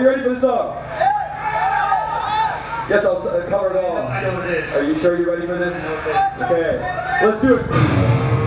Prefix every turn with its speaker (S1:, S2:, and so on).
S1: Are you ready for the song? Yes, I'll uh, cover it all.
S2: I know it is.
S1: Are you sure you're ready for this? Okay, let's do it.